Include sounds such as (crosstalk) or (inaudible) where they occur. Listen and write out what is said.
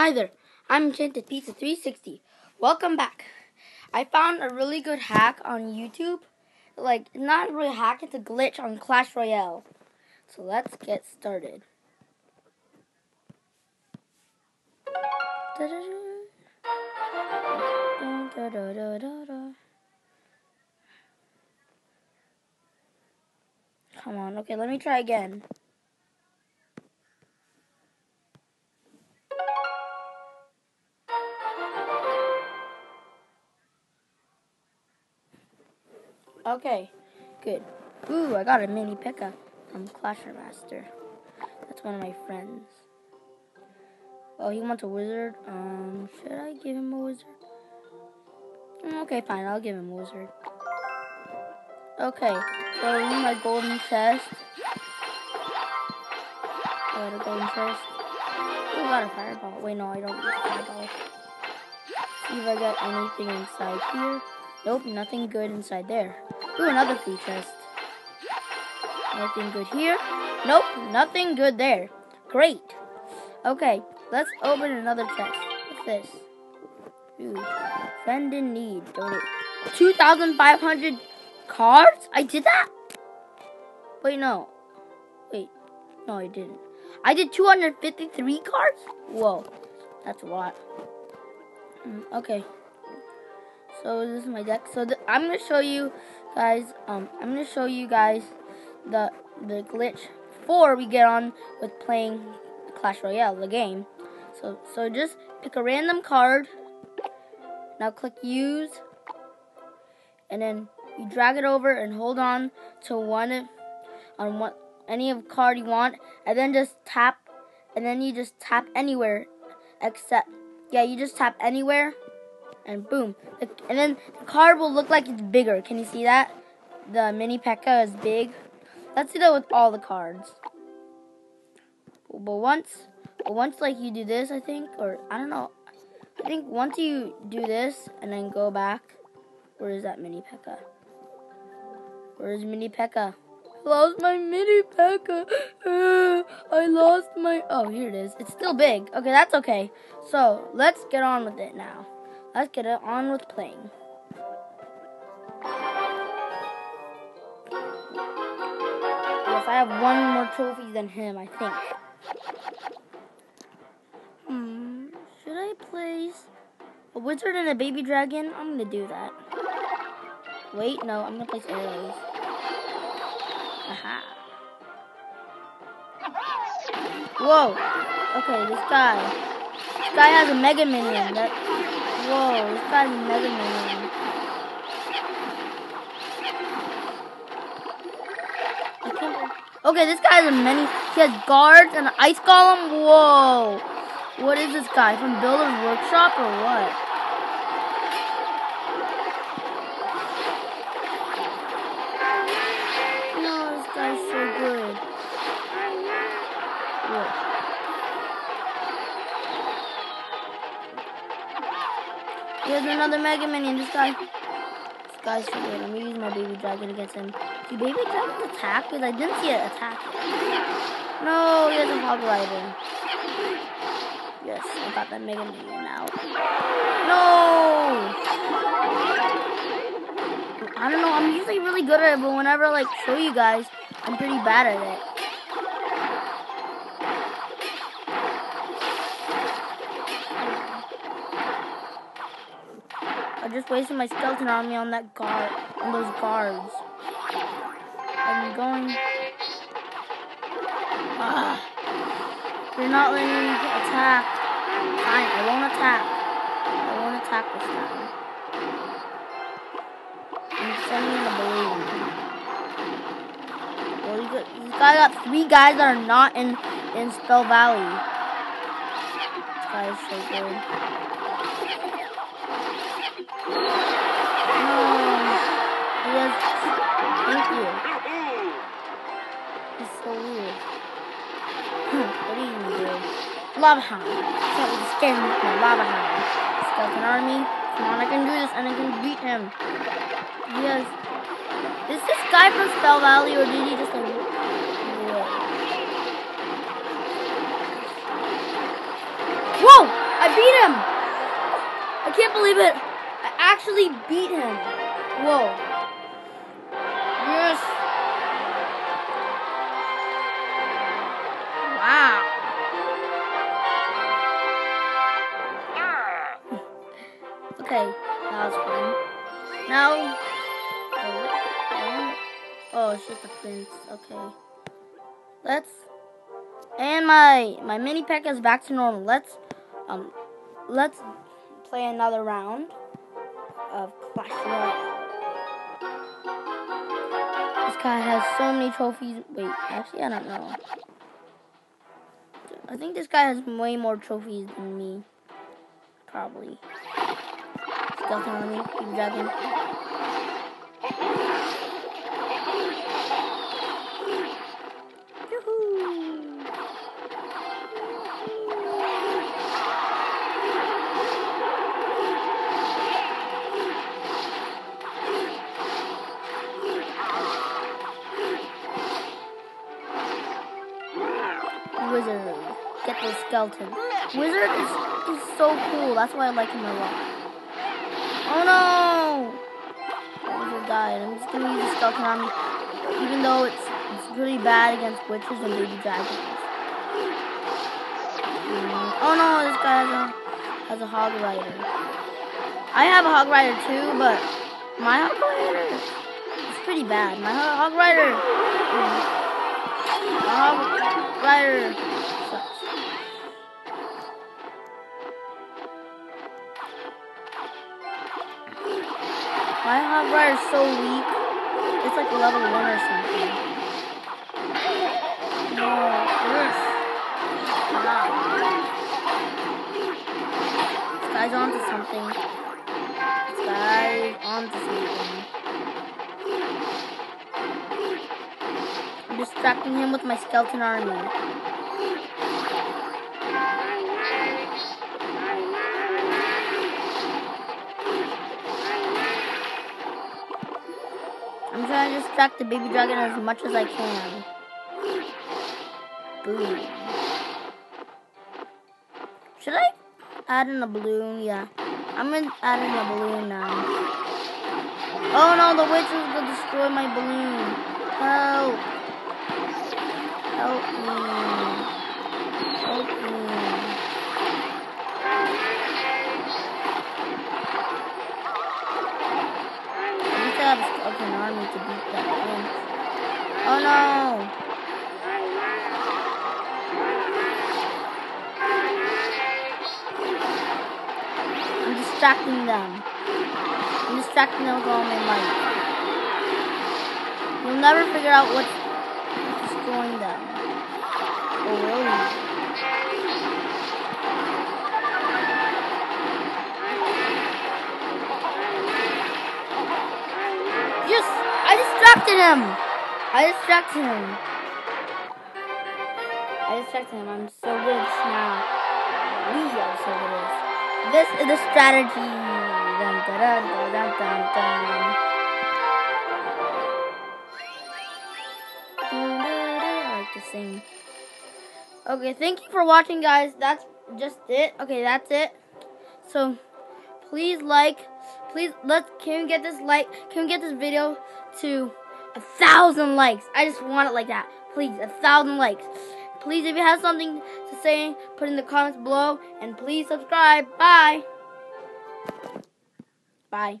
Hi there, I'm Enchanted Pizza 360. Welcome back. I found a really good hack on YouTube. Like, not really a hack, it's a glitch on Clash Royale. So let's get started. Come on, okay, let me try again. Okay, good. Ooh, I got a mini P.E.K.K.A. from Clasher Master. That's one of my friends. Oh, he wants a wizard. Um, should I give him a wizard? Mm, okay, fine. I'll give him a wizard. Okay, so in my golden chest. Got a golden chest. Oh, got a fireball. Wait, no, I don't need a fireball. See if I got anything inside here. Nope, nothing good inside there. Ooh, another free chest. Nothing good here. Nope, nothing good there. Great. Okay, let's open another chest. What's this? Ooh, friend in need. Donate 2,500 cards? I did that? Wait, no. Wait, no, I didn't. I did 253 cards? Whoa, that's a lot. Mm, okay. So this is my deck. So I'm gonna show you guys. Um, I'm gonna show you guys the the glitch before we get on with playing Clash Royale, the game. So so just pick a random card. Now click use, and then you drag it over and hold on to one on what any of card you want, and then just tap, and then you just tap anywhere except yeah, you just tap anywhere and boom. And then the card will look like it's bigger. Can you see that? The mini P.E.K.K.A. is big. Let's do that with all the cards. But once, but once like you do this, I think, or I don't know. I think once you do this and then go back, where is that mini P.E.K.K.A.? Where is mini P.E.K.K.A.? I lost my mini P.E.K.K.A. (gasps) I lost my. Oh, here it is. It's still big. Okay, that's okay. So let's get on with it now. Let's get it on with playing. Yes, I have one more trophy than him, I think. Hmm, should I place a wizard and a baby dragon? I'm gonna do that. Wait, no, I'm gonna place arrows. Aha. Whoa. Okay, this guy. This guy has a mega minion. That Whoa, this guy's Mega Man. Okay, this guy has a many. He has guards and an ice golem. Whoa. What is this guy? From Builder's Workshop or what? Another Mega Minion. This guy. This guy's good. I'm gonna use my baby dragon against him. Do baby Dragon attack? Because I didn't see it attack. No, he has a hog rider. Yes, I got that Mega Minion now. No! I don't know. I'm usually really good at it, but whenever I like show you guys, I'm pretty bad at it. Just wasted my skeleton army on that guard, on those guards. I'm going. Ah, you're not letting me attack. Fine, I won't attack. I won't attack this time. I'm sending in a balloon. Well, got, this guy got three guys that are not in in Spell Valley. This guy is so good. Thank you. He's so weird. what are you do? Lava Hound. Can't be scared of my Lava Hound. Skeleton Army. Come on, I can do this and I can beat him. He has... Is this guy from Spell Valley or did he just like... Whoa! I beat him! I can't believe it! Actually beat him. Whoa. Yes. Wow. okay, that was fun. Now, oh, it's just a prince. Okay. Let's and my my mini P.E.K.K.A. is back to normal. Let's um let's play another round of Clash Royale. This guy has so many trophies. Wait, actually I don't know. I think this guy has way more trophies than me. Probably. Skeleton army, dragon. Wizard. Get the skeleton. Wizard is, is so cool. That's why I like him a lot. Oh no! Wizard died. I'm just gonna use the skeleton on me. Even though it's, it's pretty bad against witches and baby dragons. Oh no, this guy has a, has a hog rider. I have a hog rider too, but my hog rider is pretty bad. My hog rider. Mm. My hog rider My hog rider is so weak. It's like level 1 or something. No, yes. This guy's onto something. This guy's onto something. Distracting him with my skeleton army. I'm trying to distract the baby dragon as much as I can. Boom. Should I add in a balloon? Yeah. I'm gonna add in a balloon now. Oh no, the witch is gonna destroy my balloon. Help. Help me. Help me. of an army to beat that prince. Oh no! I'm distracting them. I'm distracting them with all my might. You'll never figure out what's destroying them. Him. I distracted him. I distracted him. I'm so good at this now. We are so good at this. This is the strategy. Dun, dun, dun, sing. Okay, thank you for watching, guys. That's just it. Okay, that's it. So, please like, please let's can we get this like, can we get this video to a thousand likes. I just want it like that. Please, a thousand likes. Please, if you have something to say, put in the comments below. And please subscribe. Bye. Bye.